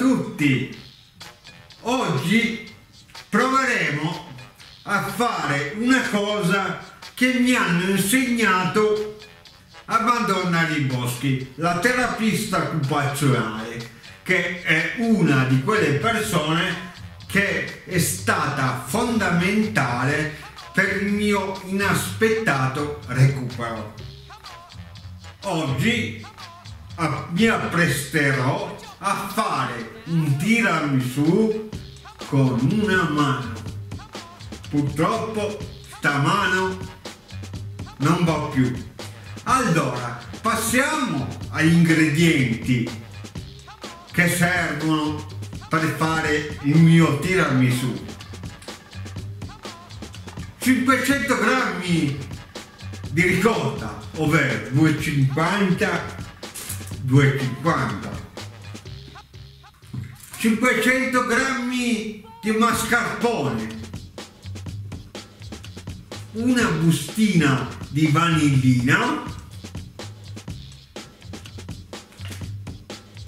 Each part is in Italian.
tutti! Oggi proveremo a fare una cosa che mi hanno insegnato a abbandonare i boschi, la terapista occupazionale, che è una di quelle persone che è stata fondamentale per il mio inaspettato recupero. Oggi mi appresterò a fare un tiramisù con una mano. Purtroppo sta mano non va più. Allora, passiamo agli ingredienti che servono per fare il mio tiramisù. 500 grammi di ricotta, ovvero 250 250 500 grammi di mascarpone. Una bustina di vanillina.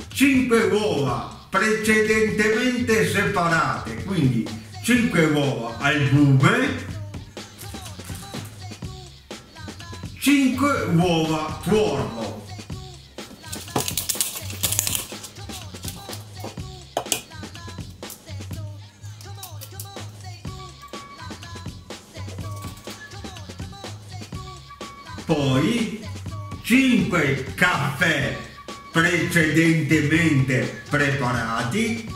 5 uova precedentemente separate quindi 5 uova al bume 5 uova tuorlo 5 caffè precedentemente preparati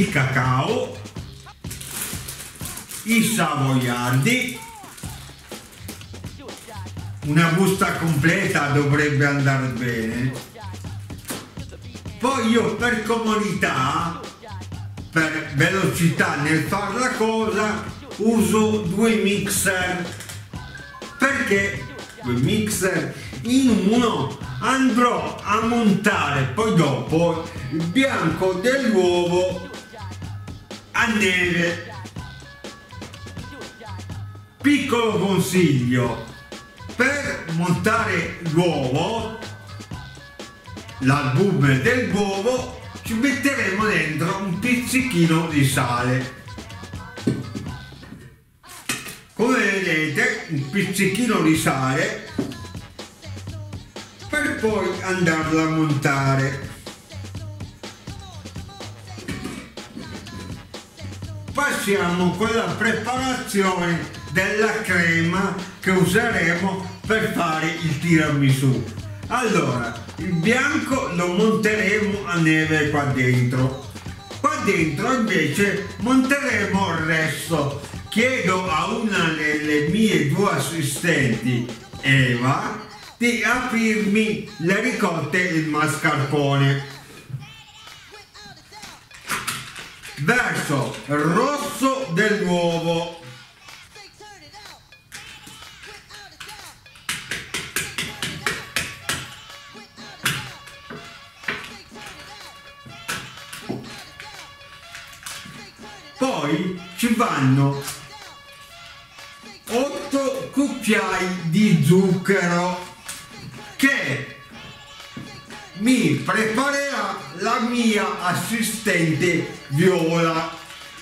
il cacao, i savoiardi, una busta completa dovrebbe andare bene. Poi io per comodità, per velocità nel fare la cosa, uso due mixer. Perché due mixer? In uno andrò a montare poi dopo il bianco dell'uovo a neve. Piccolo consiglio, per montare l'uovo, l'albume dell'uovo, ci metteremo dentro un pizzichino di sale. Come vedete, un pizzichino di sale per poi andarlo a montare. Passiamo con la preparazione della crema che useremo per fare il tiramisù. Allora, il bianco lo monteremo a neve qua dentro. Qua dentro invece monteremo il resto. Chiedo a una delle mie due assistenti, Eva, di aprirmi le ricotte e il mascarpone verso rosso dell'uovo poi ci vanno 8 cucchiai di zucchero assistente Viola.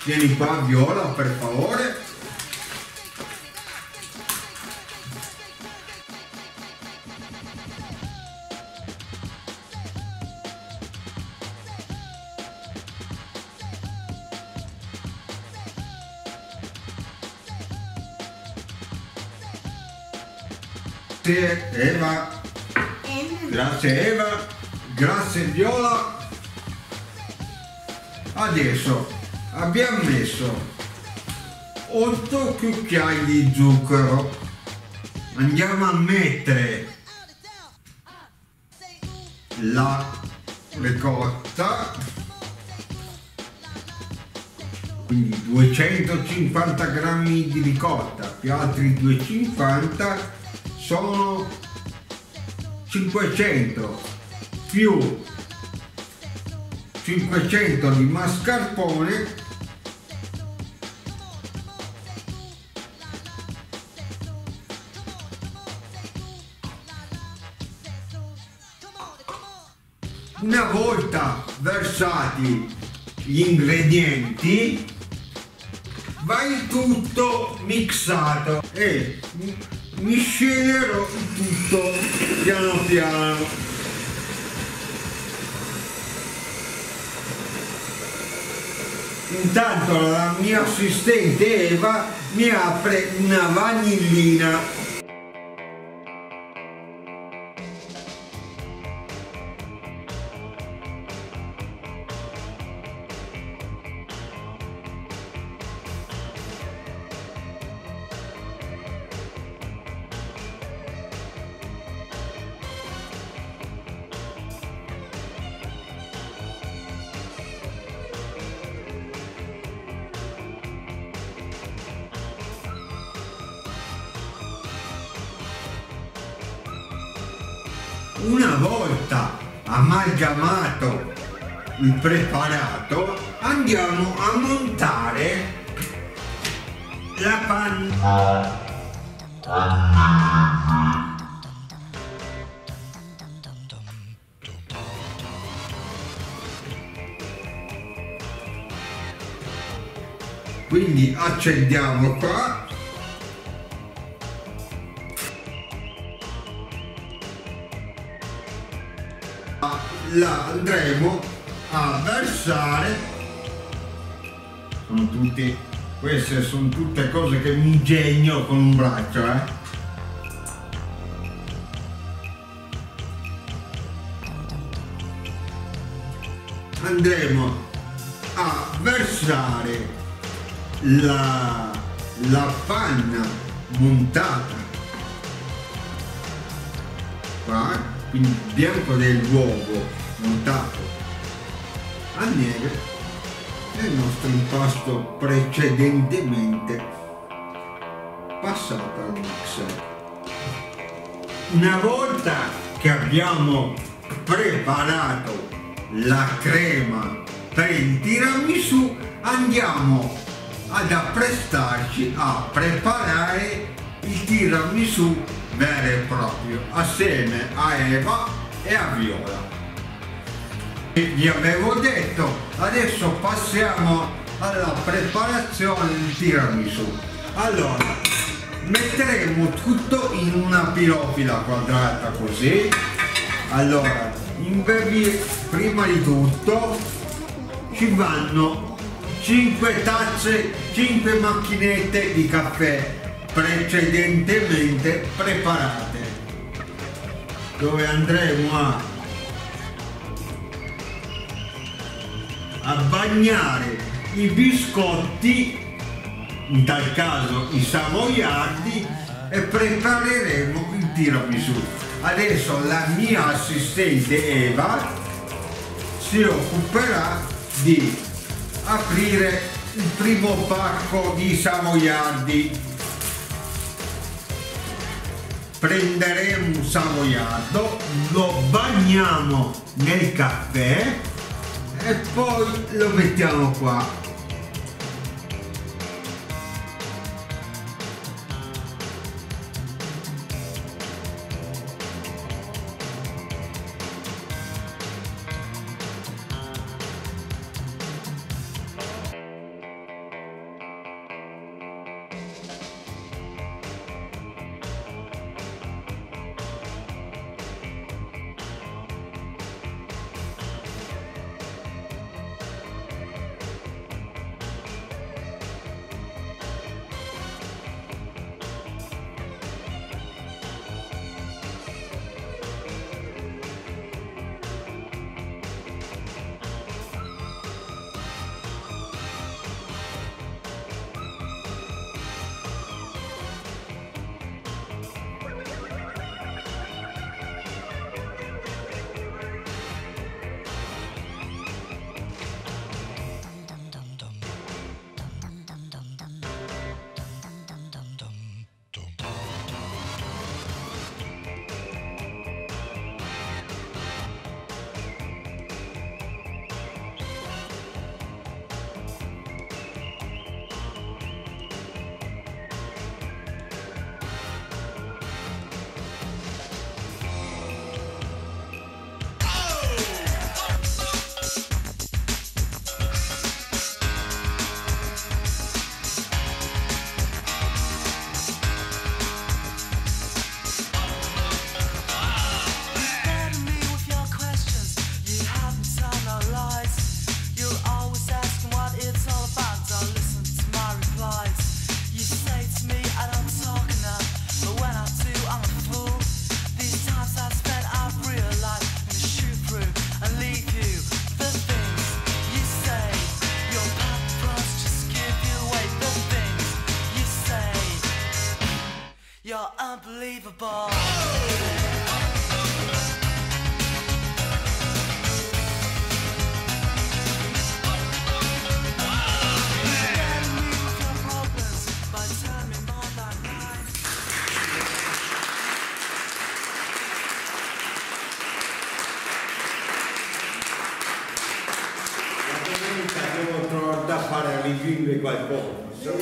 Vieni qua Viola per favore. Grazie Eva. Grazie Eva. Grazie Viola. Adesso abbiamo messo 8 cucchiai di zucchero. Andiamo a mettere la ricotta. Quindi 250 grammi di ricotta. Più altri 250 sono 500 più 500 di mascarpone. Una volta versati gli ingredienti va il tutto mixato e miscelerò tutto piano piano intanto la mia assistente Eva mi apre una vanillina una volta amalgamato il preparato andiamo a montare la panna. Quindi accendiamo qua la andremo a versare. Sono tutti queste sono tutte cose che mi ingegno con un braccio eh. Andremo a versare la, la panna montata. Qua quindi il bianco dell'uovo montato a neve nel nostro impasto precedentemente passato al mixer. Una volta che abbiamo preparato la crema per il tiramisù andiamo ad apprestarci a preparare il tiramisù vero e proprio assieme a Eva e a Viola. Vi avevo detto, adesso passiamo alla preparazione del tiramisù. Allora, metteremo tutto in una pilofila quadrata così. Allora, imbevi prima di tutto ci vanno 5 tazze, 5 macchinette di caffè precedentemente preparate dove andremo a, a bagnare i biscotti in tal caso i savoiardi e prepareremo il tiramisù. Adesso la mia assistente Eva si occuperà di aprire il primo pacco di savoiardi prenderemo un savoiardo, lo bagniamo nel caffè e poi lo mettiamo qua da fare rivivere qualcosa.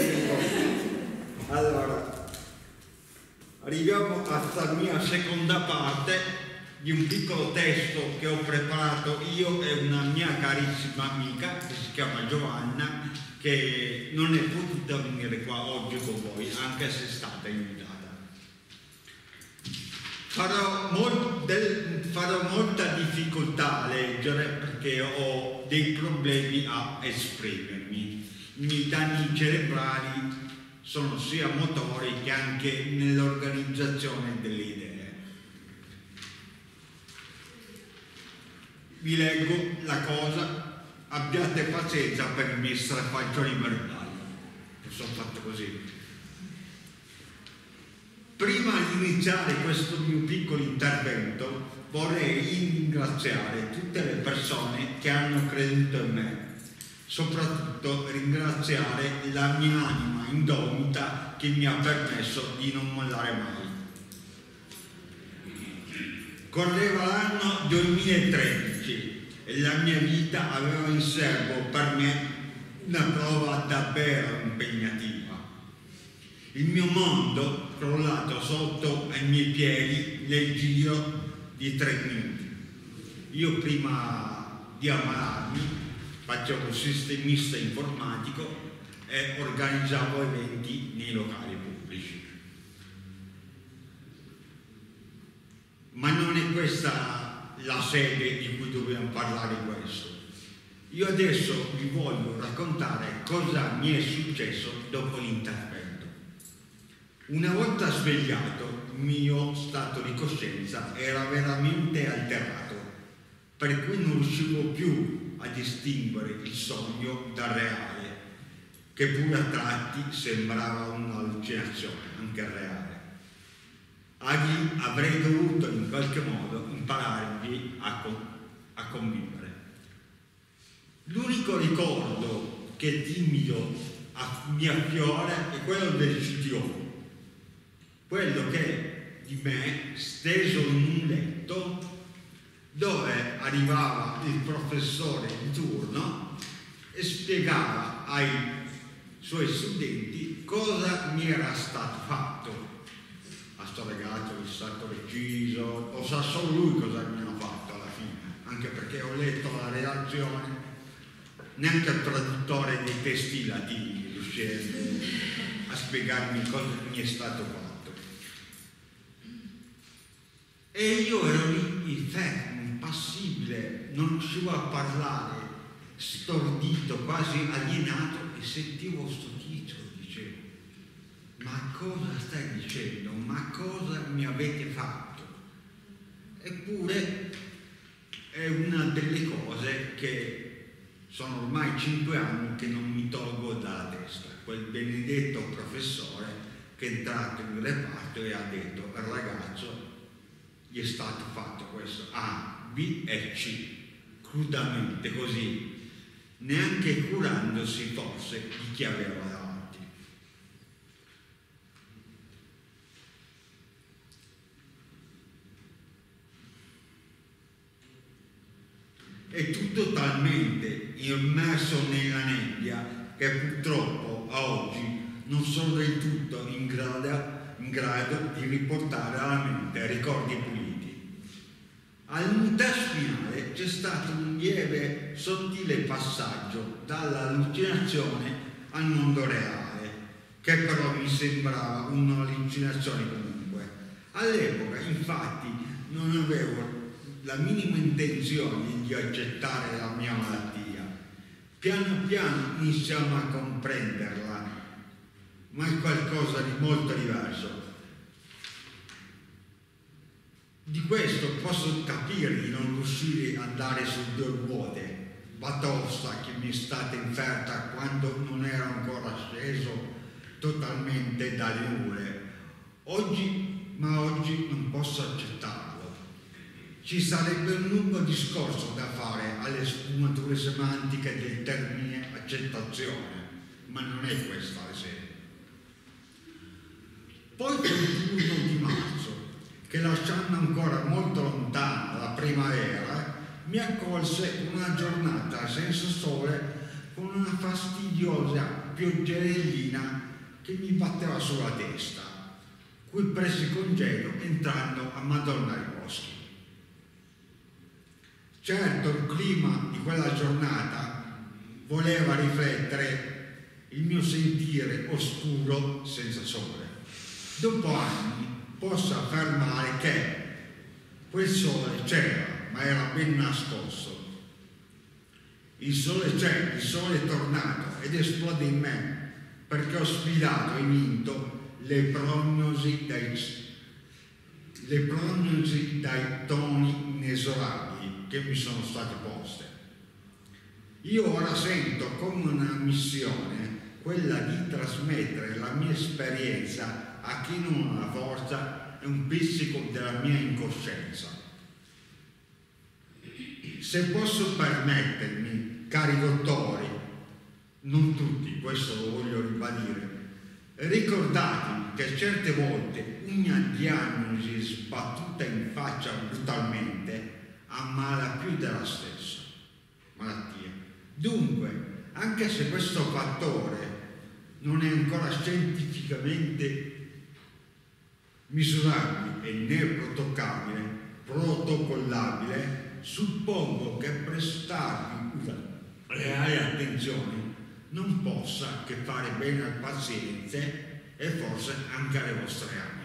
Allora, arriviamo a questa mia seconda parte di un piccolo testo che ho preparato io e una mia carissima amica che si chiama Giovanna che non è potuta venire qua oggi con voi anche se è stata invitata. Farò, mol- del- farò molta difficoltà a leggere perché ho dei problemi a esprimermi. I miei danni cerebrali sono sia motori che anche nell'organizzazione delle idee. Vi leggo la cosa, abbiate pazienza per i miei strafalcioni verbali, sono fatto così. Prima di iniziare questo mio piccolo intervento vorrei ringraziare tutte le persone che hanno creduto in me, soprattutto ringraziare la mia anima indomita che mi ha permesso di non mollare mai. Correva l'anno 2013 e la mia vita aveva in serbo per me una prova davvero impegnativa. Il mio mondo crollato sotto ai miei piedi nel giro di tre minuti. Io prima di ammalarmi facevo sistemista informatico e organizzavo eventi nei locali pubblici. Ma non è questa la sede di cui dobbiamo parlare questo. Io adesso vi voglio raccontare cosa mi è successo dopo l'intervento. Una volta svegliato, il mio stato di coscienza era veramente alterato, per cui non riuscivo più a distinguere il sogno dal reale, che pure a tratti sembrava un'allucinazione, anche reale. Agli avrei dovuto in qualche modo impararvi a, con- a convivere. L'unico ricordo che timido mi affiora è quello del CTO, quello che di me steso in un letto dove arrivava il professore di turno e spiegava ai suoi studenti cosa mi era stato fatto. A sto ragazzo è stato deciso, lo sa solo lui cosa mi hanno fatto alla fine, anche perché ho letto la relazione, neanche il traduttore dei testi latini riuscirebbe a spiegarmi cosa mi è stato fatto. E io ero lì fermo, impassibile, non riuscivo a parlare, stordito, quasi alienato e sentivo sto tizio, dicevo, ma cosa stai dicendo? Ma cosa mi avete fatto? Eppure è una delle cose che sono ormai cinque anni che non mi tolgo dalla testa, quel benedetto professore che è entrato in reparto e ha detto ragazzo gli è stato fatto questo A, B e C, crudamente così, neanche curandosi forse di chi aveva davanti. È tutto talmente immerso nella nebbia che purtroppo a oggi non sono del tutto in grado, in grado di riportare alla mente ricordi puliti. Al montaggio finale c'è stato un lieve, sottile passaggio dall'allucinazione al mondo reale, che però mi sembrava un'allucinazione comunque. All'epoca, infatti, non avevo la minima intenzione di accettare la mia malattia. Piano piano iniziamo a comprenderla, ma è qualcosa di molto diverso. Di questo posso capire di non riuscire ad andare su due ruote, batosta che mi è stata inferta quando non ero ancora sceso totalmente dalle nuvole. Oggi ma oggi non posso accettarlo. Ci sarebbe un lungo discorso da fare alle sfumature semantiche del termine accettazione, ma non è questa sede. Poi quel turno di marzo, che lasciando ancora molto lontana la primavera, mi accolse una giornata senza sole con una fastidiosa pioggerellina che mi batteva sulla testa, cui presi congedo entrando a Madonna ai Boschi. Certo il clima di quella giornata voleva riflettere il mio sentire oscuro senza sole. Dopo anni posso affermare che quel sole c'era, ma era ben nascosto. Il sole c'è, il sole è tornato ed esplode in me perché ho sfidato e vinto le prognosi dai, le prognosi dai toni inesorabili che mi sono state poste. Io ora sento come una missione quella di trasmettere la mia esperienza a chi non ha la forza e un pizzico della mia incoscienza. Se posso permettermi, cari dottori, non tutti, questo lo voglio ribadire, ricordatevi che certe volte una diagnosi sbattuta in faccia brutalmente ammala più della stessa malattia. Dunque, anche se questo fattore non è ancora scientificamente misurabile e né protoccabile, protocollabile, suppongo che prestarvi reale attenzione non possa che fare bene al paziente e forse anche alle vostre anime.